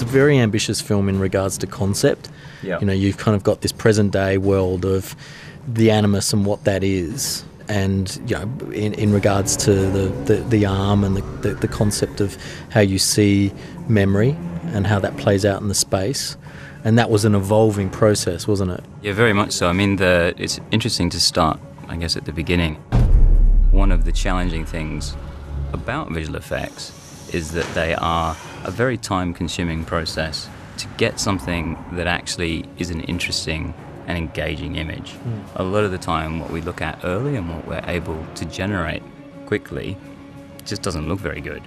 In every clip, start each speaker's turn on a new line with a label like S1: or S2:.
S1: It's a very ambitious film in regards to concept.
S2: Yeah.
S1: You know, you've kind of got this present day world of the animus and what that is. And you know, in, in regards to the, the, the arm and the, the, the concept of how you see memory and how that plays out in the space, and that was an evolving process, wasn't it?
S2: Yeah, very much so. I mean, the, it's interesting to start, I guess, at the beginning. One of the challenging things about visual effects is that they are a very time consuming process to get something that actually is an interesting and engaging image. Hmm. A lot of the time, what we look at early and what we're able to generate quickly just doesn't look very good.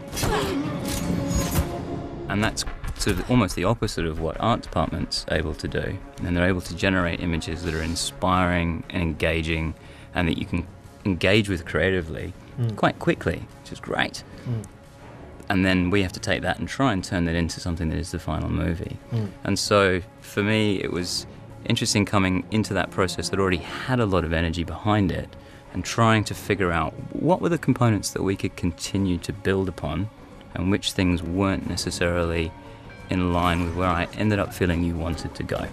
S2: And that's sort of almost the opposite of what art department's are able to do. And they're able to generate images that are inspiring and engaging and that you can engage with creatively hmm. quite quickly, which is great. Hmm. And then we have to take that and try and turn that into something that is the final movie. Mm. And so for me, it was interesting coming into that process that already had a lot of energy behind it and trying to figure out what were the components that we could continue to build upon and which things weren't necessarily in line with where I ended up feeling you wanted to go.